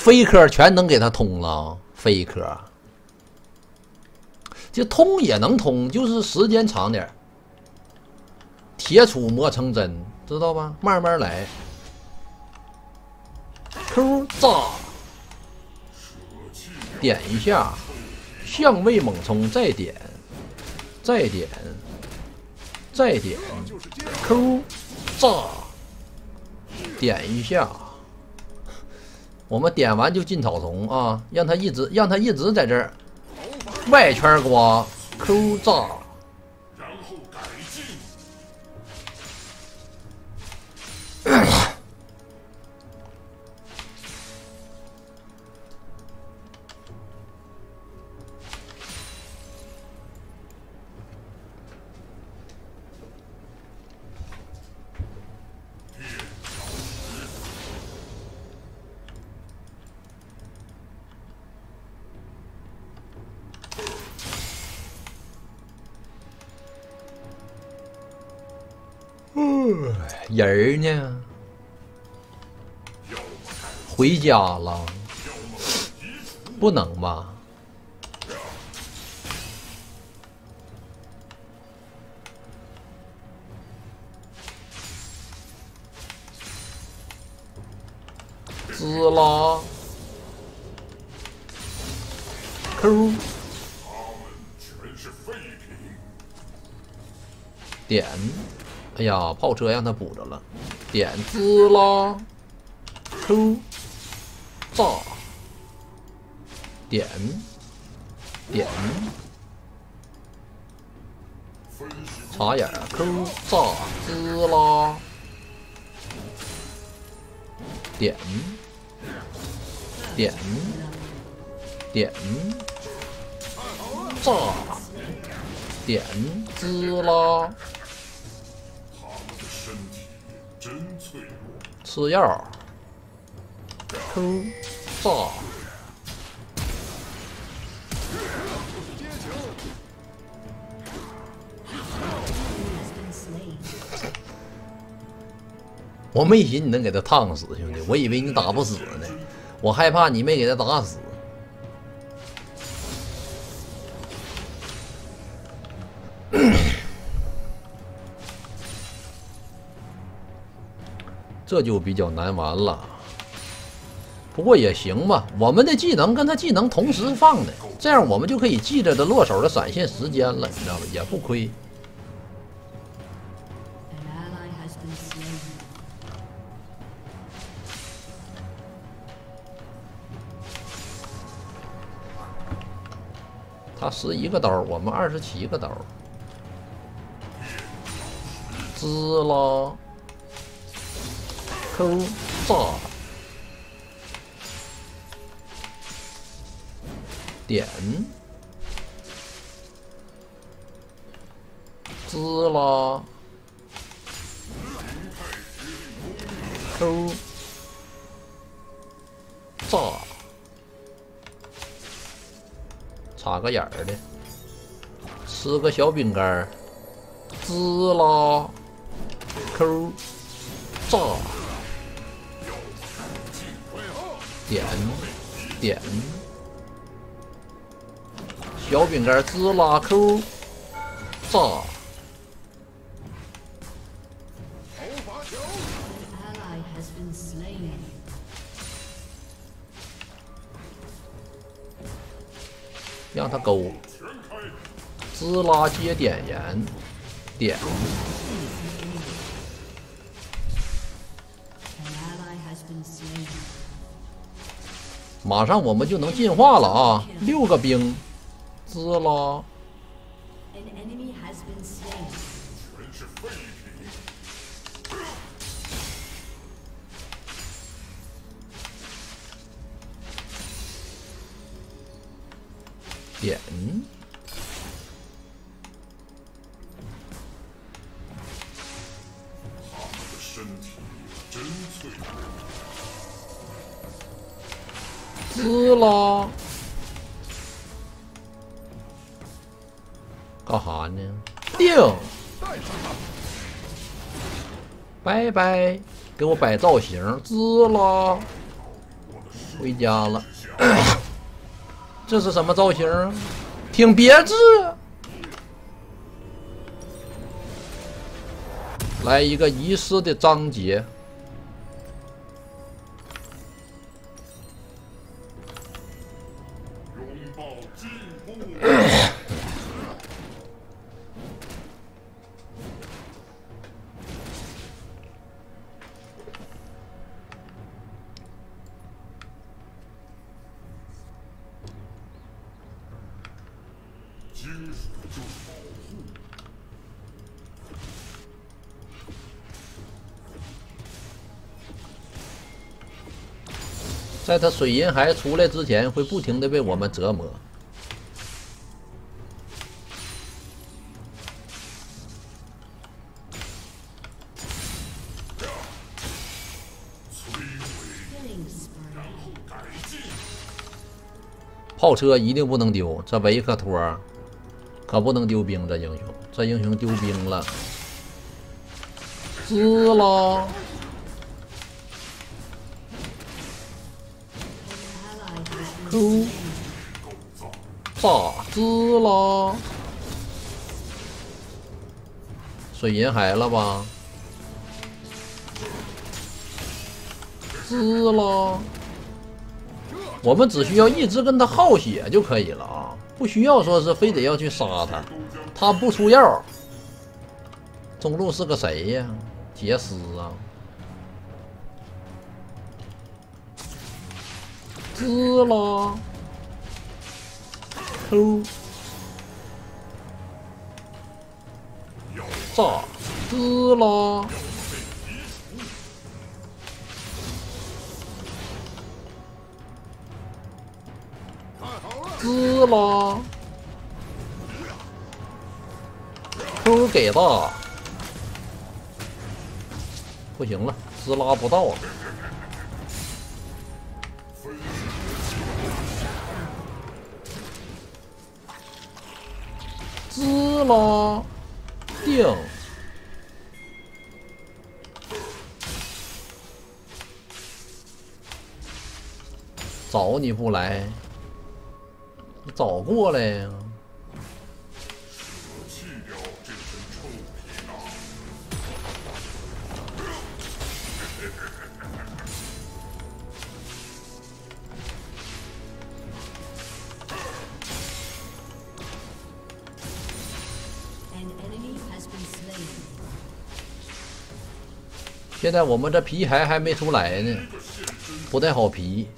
飞科全能给他通了，飞科，就通也能通，就是时间长点铁杵磨成针，知道吧？慢慢来。Q 炸，点一下，相位猛冲，再点，再点，再点，Q 炸，点一下。我们点完就进草丛啊，让他一直让他一直在这儿外圈刮，Q 炸。人儿呢？回家了？不能吧？滋啦，Q，点。哎呀，炮车让他补着了，点滋啦，Q，炸，点，点，插眼，Q，炸，滋啦，点，点，点，炸，点，滋啦。吃药我没寻你能给他烫死，兄弟，我以为你打不死呢，我害怕你没给他打死。这就比较难玩了，不过也行吧。我们的技能跟他技能同时放的，这样我们就可以记着的落手的闪现时间了，你知道吧？也不亏。他十一个刀，我们二十七个刀，滋啦。Q 炸，点，滋啦，Q 炸，插个眼儿的，吃个小饼干儿，滋啦，Q 炸。点点，小饼干滋拉扣炸，让他勾，滋拉接点盐，点。马上我们就能进化了啊！六个兵，滋啦，点。滋啦！干哈呢？定！拜拜！给我摆造型，滋啦！回家了。这是什么造型？挺别致。来一个遗失的章节。好进步在他水银骸出来之前，会不停的被我们折磨。炮车一定不能丢，这维克托可不能丢兵。这英雄，这英雄丢兵了，滋啦！Q，炸滋啦！水银海了吧？滋啦！我们只需要一直跟他耗血就可以了啊，不需要说是非得要去杀他。他不出药，中路是个谁呀？杰斯啊！滋啦偷炸，滋啦，滋啦偷给大，不行了，滋拉不到了。滋啦，定，早你不来，你早过来呀。现在我们这皮还还没出来呢，不太好皮。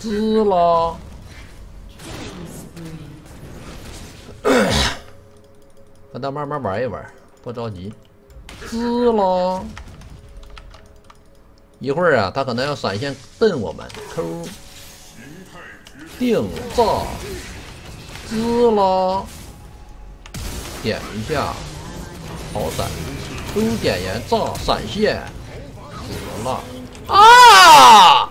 滋啦，跟他慢慢玩一玩，不着急。滋啦，一会儿啊，他可能要闪现瞪我们。Q，定炸，滋啦，点一下，好闪。都点燃炸闪现，死了啊！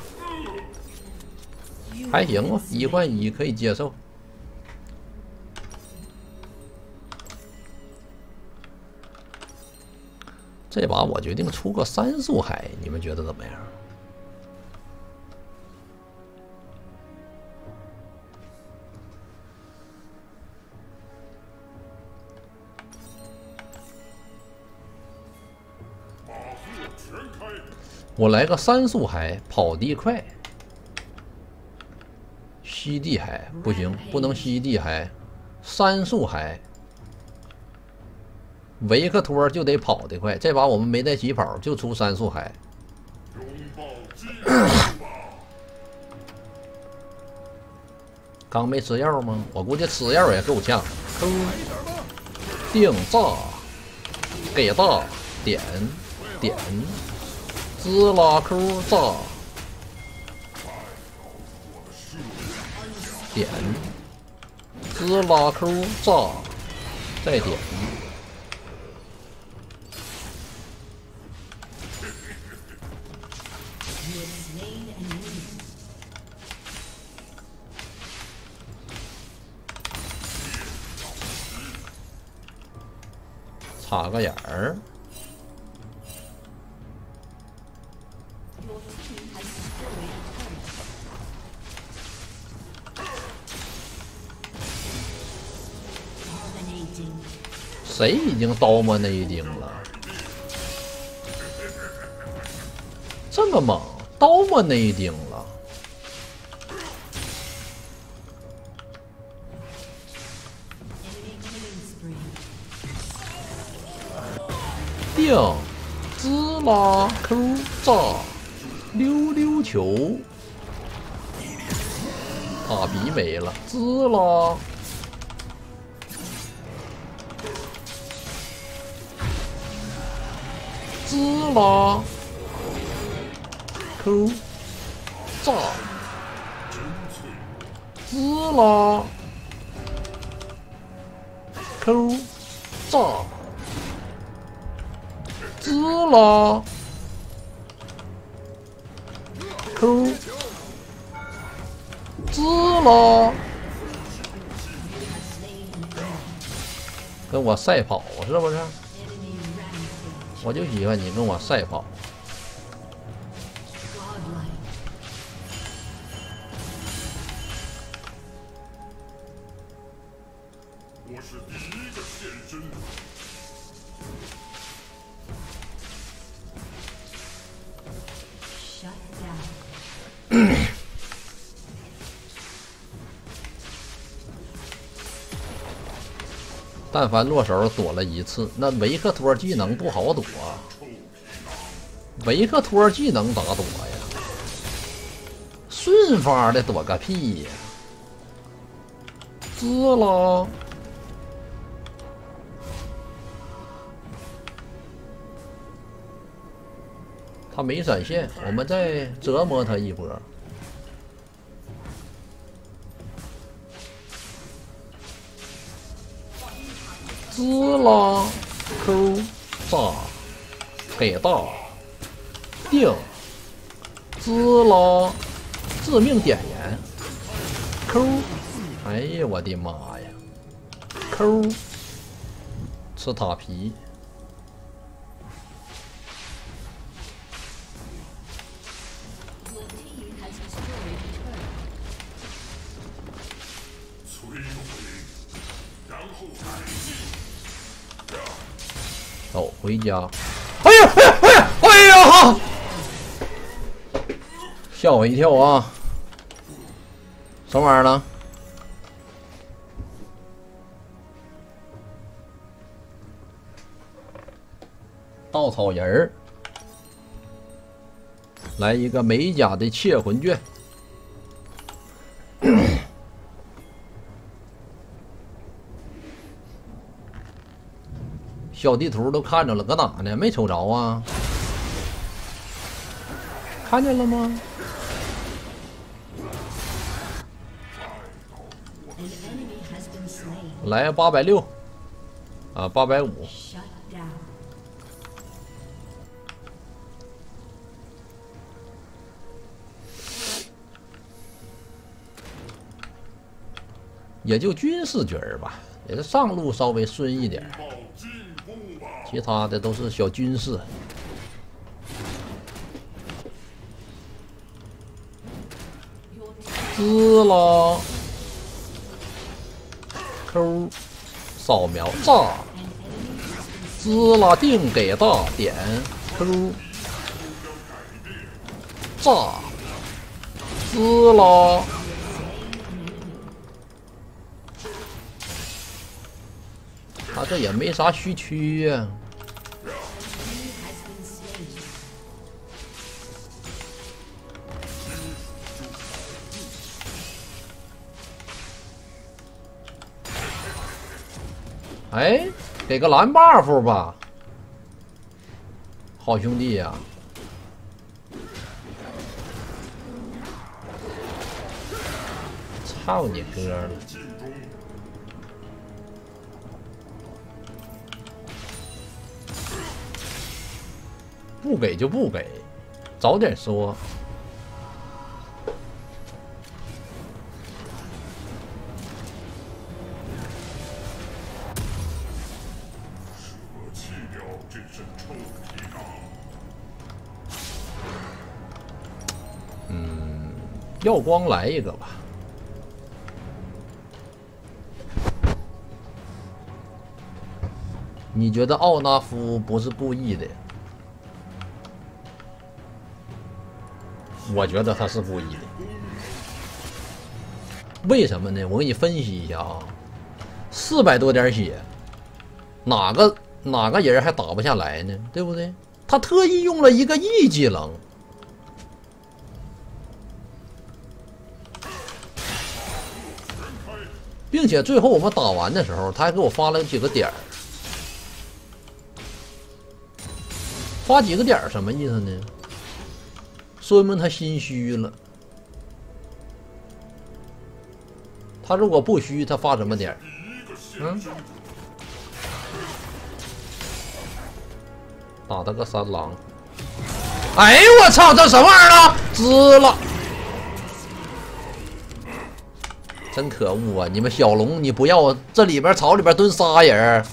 还行吧，一换一可以接受。这把我决定出个三速海，你们觉得怎么样？我来个三速海，跑地快。吸地海不行，不能吸地海。三速海，维克托就得跑得快。这把我们没带起跑，就出三速海。刚没吃药吗？我估计吃药也够呛。定炸，给大点点。滋拉 Q 炸，点，滋拉 Q 炸，再点，插个眼儿。谁已经刀吗那一丁了？这么猛，刀吗那一丁了？定，子拉口炸。溜溜球，塔比没了，滋啦，滋啦，Q 炸，滋啦，Q 炸。滋啦，Q，滋啦，跟我赛跑是不是？我就喜欢你跟我赛跑。我是第一个现身的。但凡落手躲了一次，那维克托技能不好躲。维克托技能咋躲呀？顺发的躲个屁呀！滋啦！他没闪现，我们再折磨他一波。滋啦，Q 炸，给大，定，滋啦，致命点燃，Q，哎呀我的妈呀，Q，吃塔皮。回家！哎呀哎呀哎呀哎呀！吓我一跳啊！什么玩意儿呢？稻草人儿，来一个美甲的窃魂卷。小地图都看着了，搁哪呢？没瞅着啊？看见了吗？来八百六，啊，八百五，也就军事局儿吧，也是上路稍微顺一点。其他的都是小军事，滋啦，Q 扫描炸，滋啦定给大点。Q 炸，滋啦。这也没啥虚区呀。哎，给个蓝 buff 吧，好兄弟呀！操你哥了！不给就不给，早点说。舍弃掉这身臭皮囊。嗯，耀光来一个吧。你觉得奥纳夫不是故意的？我觉得他是故意的。为什么呢？我给你分析一下啊，四百多点血，哪个哪个人还打不下来呢？对不对？他特意用了一个 E 技能，并且最后我们打完的时候，他还给我发了几个点儿。发几个点儿什么意思呢？说明他心虚了。他如果不虚，他发什么点儿？嗯，打他个三郎。哎呦我操！这什么玩意儿啊？滋了！真可恶啊！你们小龙，你不要这里边草里边蹲仨人。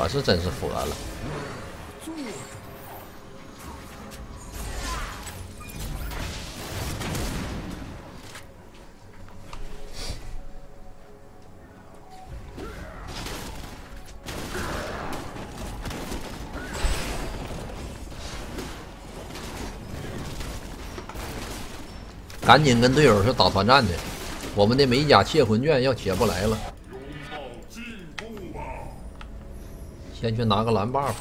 我是真是服了。赶紧跟队友去打团战去，我们的美甲窃魂卷要起不来了。先去拿个蓝 buff。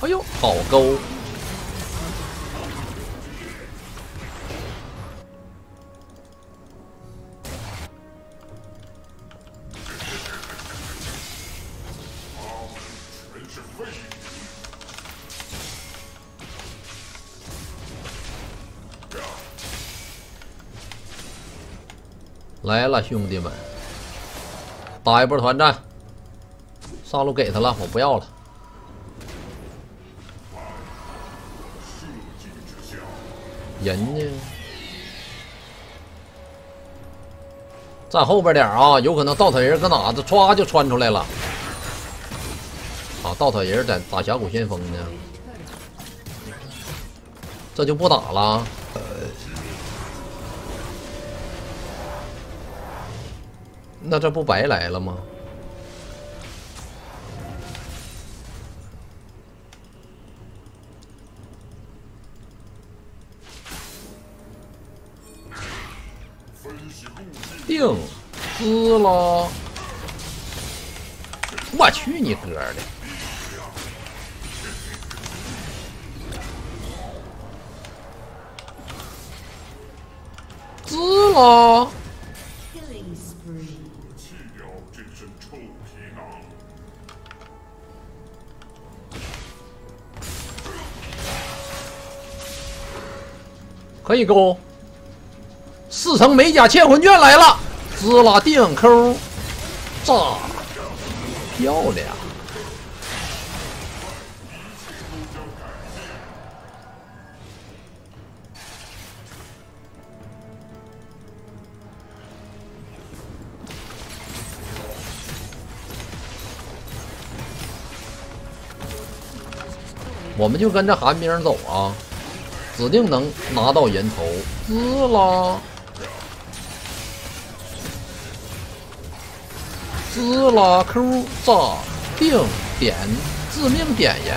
哎呦，好勾！来了，兄弟们，打一波团战。上路给他了，我不要了。人呢？站后边点啊，有可能稻草人搁哪子歘就窜出来了。啊，稻草人在打峡谷先锋呢，这就不打了。那这不白来了吗？定，滋了！我去你哥的！滋了！可以勾。四层美甲窃魂卷来了，滋啦定扣，炸，漂亮！我们就跟着寒冰走啊，指定能拿到人头，滋啦！滋啦 Q 炸定点致命点燃，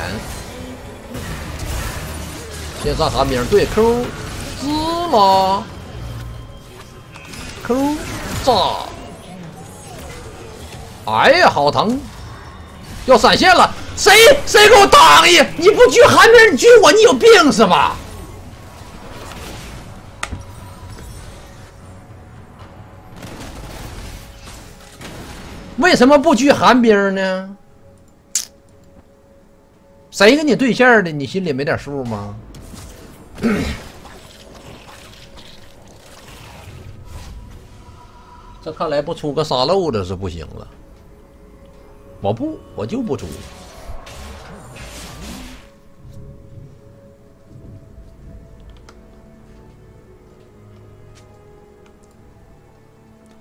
先上寒冰对 Q 滋啦 Q 炸，哎呀好疼！要闪现了，谁谁给我挡一？你不狙寒冰，你狙我，你有病是吧？为什么不狙寒冰呢？谁跟你对线的？你心里没点数吗？这看来不出个沙漏子是不行了。我不，我就不出。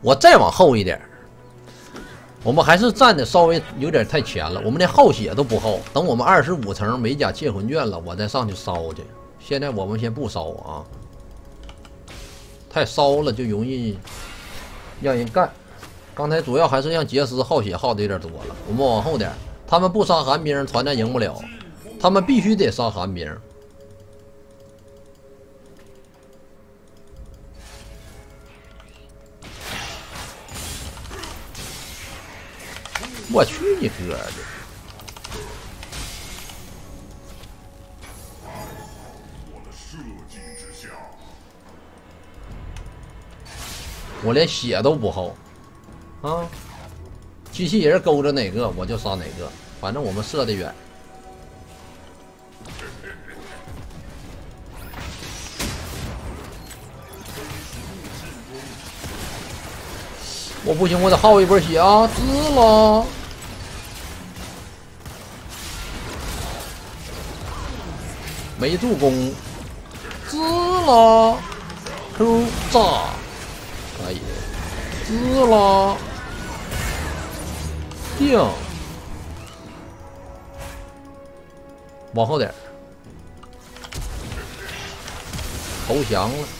我再往后一点。我们还是站的稍微有点太前了，我们连耗血都不耗。等我们二十五层美甲窃魂卷了，我再上去烧去。现在我们先不烧啊。太烧了就容易让人干。刚才主要还是让杰斯耗血耗的有点多了。我们往后点，他们不杀寒冰，团战赢不了。他们必须得杀寒冰。我去你哥的！我连血都不耗啊！机器人勾着哪个我就杀哪个，反正我们射的远。我不行，我得耗一波血啊！滋了，没助攻，滋啦，Q 炸，可以，滋啦，定，往后点，投降了。